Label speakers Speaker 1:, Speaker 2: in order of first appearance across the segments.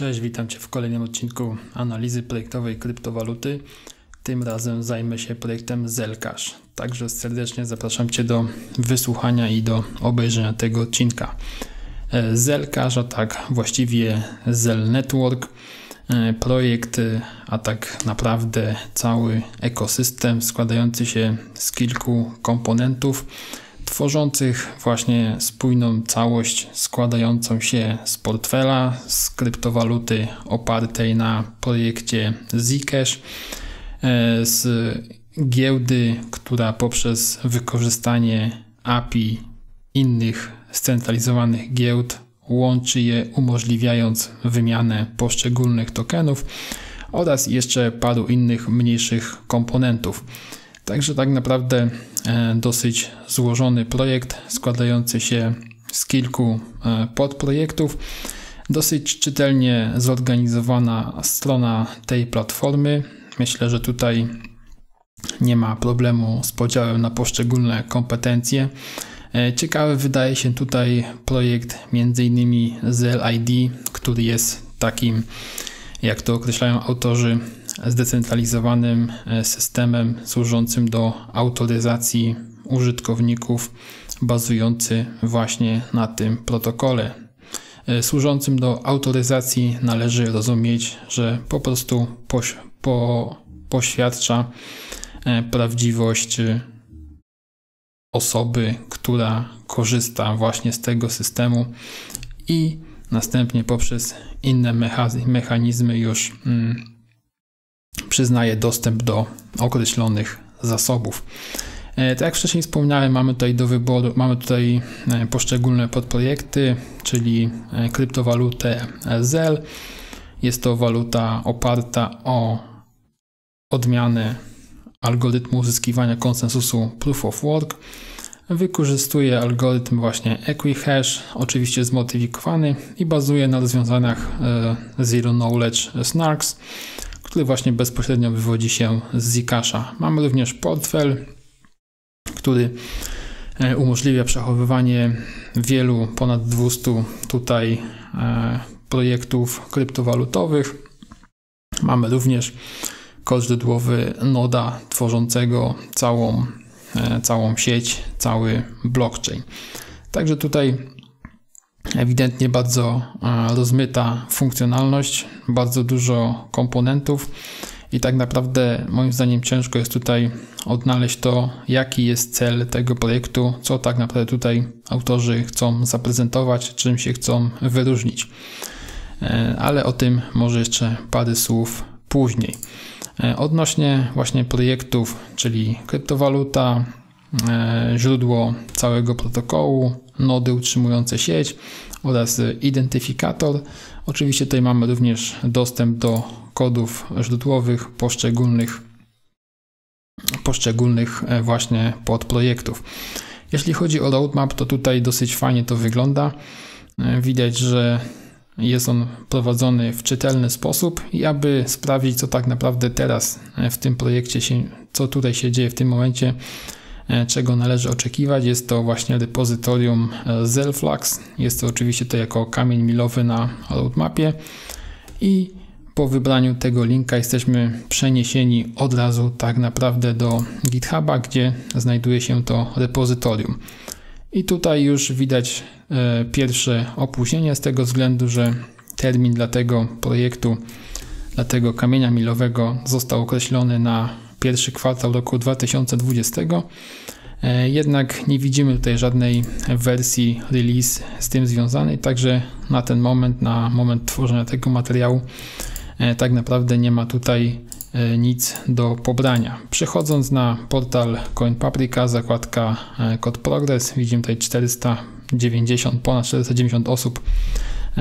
Speaker 1: Cześć, witam Cię w kolejnym odcinku analizy projektowej kryptowaluty. Tym razem zajmę się projektem Zelcash. Także serdecznie zapraszam Cię do wysłuchania i do obejrzenia tego odcinka. E, Zelcash, a tak właściwie Zel Network, e, projekt, a tak naprawdę cały ekosystem składający się z kilku komponentów tworzących właśnie spójną całość składającą się z portfela, z kryptowaluty opartej na projekcie Zcash, e, z giełdy, która poprzez wykorzystanie API innych scentralizowanych giełd łączy je, umożliwiając wymianę poszczególnych tokenów oraz jeszcze paru innych mniejszych komponentów. Także tak naprawdę e, dosyć złożony projekt składający się z kilku e, podprojektów. Dosyć czytelnie zorganizowana strona tej platformy. Myślę, że tutaj nie ma problemu z podziałem na poszczególne kompetencje. E, ciekawy wydaje się tutaj projekt m.in. ZLID, który jest takim, jak to określają autorzy, zdecentralizowanym e, systemem służącym do autoryzacji użytkowników, bazujący właśnie na tym protokole. E, służącym do autoryzacji należy rozumieć, że po prostu poś, po, poświadcza e, prawdziwość osoby, która korzysta właśnie z tego systemu i następnie poprzez inne mechanizmy już mm, przyznaje dostęp do określonych zasobów. E, tak jak wcześniej wspomniałem, mamy tutaj do wyboru, mamy tutaj e, poszczególne podprojekty, czyli e, kryptowalutę ZEL. Jest to waluta oparta o odmianę algorytmu uzyskiwania konsensusu Proof of Work. Wykorzystuje algorytm właśnie Equihash, oczywiście zmodyfikowany i bazuje na rozwiązaniach Zero Knowledge Snarks który właśnie bezpośrednio wywodzi się z Zcasha. Mamy również portfel, który e, umożliwia przechowywanie wielu, ponad 200 tutaj e, projektów kryptowalutowych. Mamy również kod źródłowy Noda tworzącego całą, e, całą sieć, cały blockchain. Także tutaj ewidentnie bardzo e, rozmyta funkcjonalność, bardzo dużo komponentów i tak naprawdę moim zdaniem ciężko jest tutaj odnaleźć to, jaki jest cel tego projektu, co tak naprawdę tutaj autorzy chcą zaprezentować, czym się chcą wyróżnić. E, ale o tym może jeszcze parę słów później. E, odnośnie właśnie projektów, czyli kryptowaluta, źródło całego protokołu, nody utrzymujące sieć oraz identyfikator. Oczywiście tutaj mamy również dostęp do kodów źródłowych poszczególnych, poszczególnych e, właśnie podprojektów. Jeśli chodzi o roadmap, to tutaj dosyć fajnie to wygląda. E, widać, że jest on prowadzony w czytelny sposób i aby sprawdzić, co tak naprawdę teraz e, w tym projekcie się, co tutaj się dzieje w tym momencie, czego należy oczekiwać. Jest to właśnie repozytorium e, Zelflux. Jest to oczywiście to jako kamień milowy na roadmapie i po wybraniu tego linka jesteśmy przeniesieni od razu tak naprawdę do GitHuba, gdzie znajduje się to repozytorium. I tutaj już widać e, pierwsze opóźnienie z tego względu, że termin dla tego projektu, dla tego kamienia milowego został określony na pierwszy kwartał roku 2020. E, jednak nie widzimy tutaj żadnej wersji release z tym związanej, także na ten moment, na moment tworzenia tego materiału, e, tak naprawdę nie ma tutaj e, nic do pobrania. Przechodząc na portal CoinPaprika, zakładka kod progress, widzimy tutaj 490, ponad 490 osób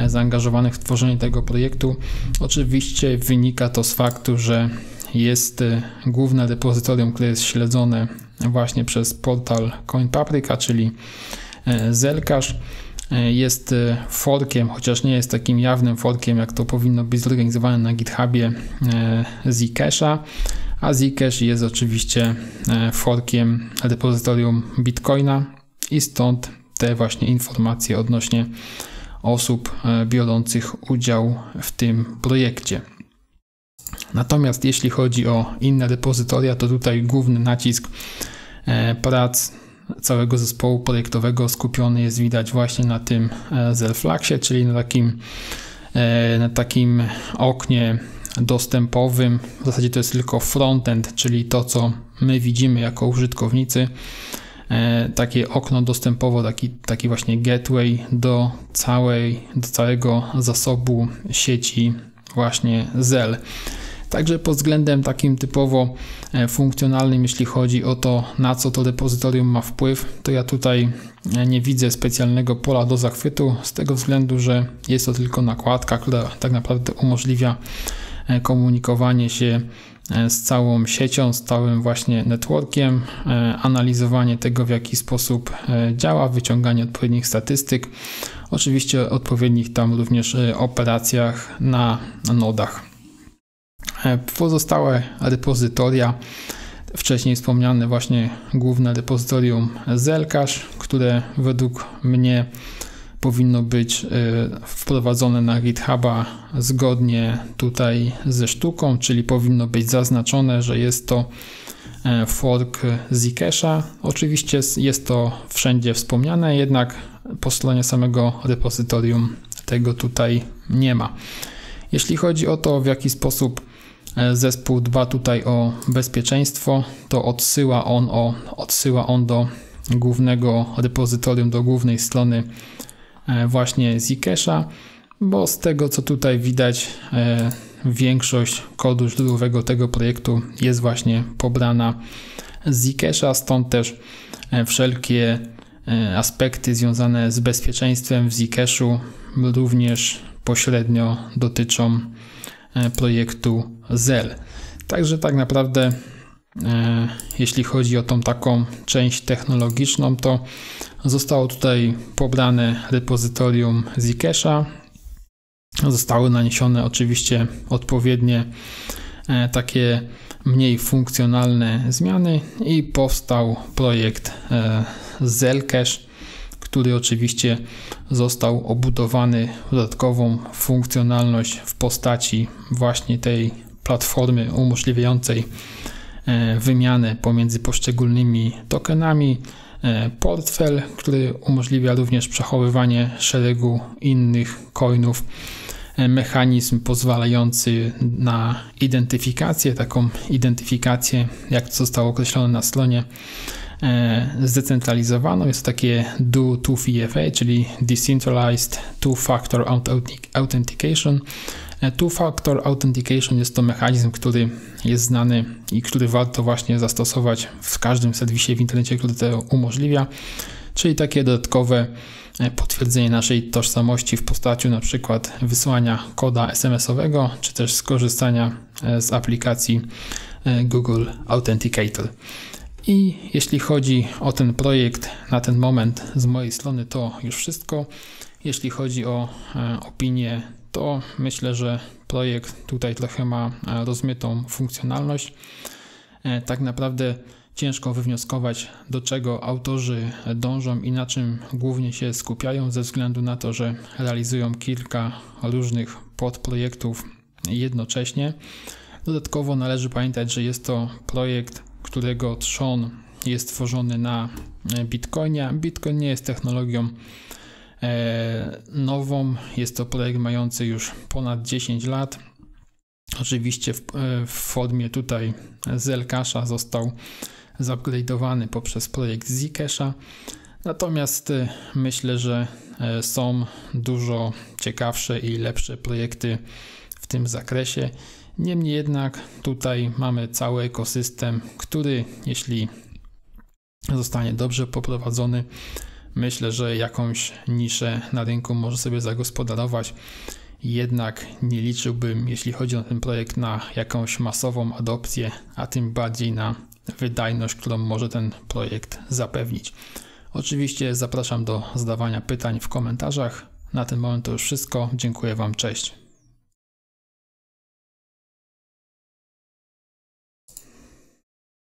Speaker 1: zaangażowanych w tworzenie tego projektu. Oczywiście wynika to z faktu, że jest y, główne depozytorium, które jest śledzone właśnie przez portal CoinPaprika, czyli y, Zelcash. Y, jest forkiem, chociaż nie jest takim jawnym forkiem, jak to powinno być zorganizowane na GitHubie Zcasha, a Zcash jest oczywiście forkiem depozytorium Bitcoina i stąd te właśnie informacje odnośnie osób biorących udział w tym projekcie. Natomiast jeśli chodzi o inne repozytoria, to tutaj główny nacisk prac całego zespołu projektowego skupiony jest widać właśnie na tym Zelflaxie, czyli na takim, na takim oknie dostępowym. W zasadzie to jest tylko frontend, czyli to, co my widzimy jako użytkownicy. E, takie okno dostępowo, taki, taki właśnie gateway do, całej, do całego zasobu sieci właśnie ZEL. Także pod względem takim typowo e, funkcjonalnym, jeśli chodzi o to, na co to depozytorium ma wpływ, to ja tutaj e, nie widzę specjalnego pola do zachwytu, z tego względu, że jest to tylko nakładka, która tak naprawdę umożliwia E, komunikowanie się z całą siecią, z całym właśnie networkiem, analizowanie tego, w jaki sposób działa, wyciąganie odpowiednich statystyk, oczywiście odpowiednich tam również operacjach na nodach. Pozostałe repozytoria, wcześniej wspomniane właśnie główne repozytorium Zelcache, które według mnie powinno być y, wprowadzone na GitHuba zgodnie tutaj ze sztuką, czyli powinno być zaznaczone, że jest to e, fork Zcache'a. Oczywiście jest to wszędzie wspomniane, jednak po stronie samego repozytorium tego tutaj nie ma. Jeśli chodzi o to, w jaki sposób e, zespół dba tutaj o bezpieczeństwo, to odsyła on, o, odsyła on do głównego repozytorium, do głównej strony E, właśnie Zcache'a, bo z tego co tutaj widać, e, większość kodu źródłowego tego projektu jest właśnie pobrana z Zcache'a, stąd też e, wszelkie aspekty związane z bezpieczeństwem w Zcache'u również pośrednio dotyczą projektu ZEL. Także tak naprawdę jeśli chodzi o tą taką część technologiczną, to Zostało tutaj pobrane repozytorium Zcache'a. Zostały naniesione oczywiście odpowiednie e, takie mniej funkcjonalne zmiany i powstał projekt e, Zelcache, który oczywiście został obudowany dodatkową funkcjonalność w postaci właśnie tej platformy umożliwiającej e, wymianę pomiędzy poszczególnymi tokenami, E, portfel, który umożliwia również przechowywanie szeregu innych coinów, e, mechanizm pozwalający na identyfikację, taką identyfikację, jak to zostało określone na stronie, zdecentralizowaną. Jest to takie DO2FA, czyli Decentralized Two-Factor Authentication, Two-factor authentication jest to mechanizm, który jest znany i który warto właśnie zastosować w każdym serwisie w internecie, który to umożliwia, czyli takie dodatkowe e, potwierdzenie naszej tożsamości w postaci na przykład wysłania koda SMS-owego, czy też skorzystania e, z aplikacji e, Google Authenticator. I jeśli chodzi o ten projekt na ten moment z mojej strony, to już wszystko. Jeśli chodzi o opinię to myślę, że projekt tutaj trochę ma e, rozmytą funkcjonalność. E, tak naprawdę ciężko wywnioskować, do czego autorzy dążą i na czym głównie się skupiają, ze względu na to, że realizują kilka różnych podprojektów jednocześnie. Dodatkowo należy pamiętać, że jest to projekt, którego trzon jest tworzony na Bitcoinie. Bitcoin nie jest technologią E, nową. Jest to projekt mający już ponad 10 lat. Oczywiście w, e, w formie tutaj Zcache'a został zupgrade'owany poprzez projekt Zcache'a. Natomiast e, myślę, że są dużo ciekawsze i lepsze projekty w tym zakresie. Niemniej jednak tutaj mamy cały ekosystem, który jeśli zostanie dobrze poprowadzony, myślę, że jakąś niszę na rynku może sobie zagospodarować. Jednak nie liczyłbym, jeśli chodzi o ten projekt, na jakąś masową adopcję, a tym bardziej na wydajność, którą może ten projekt zapewnić. Oczywiście zapraszam do zadawania pytań w komentarzach. Na ten moment to już wszystko. Dziękuję Wam, cześć.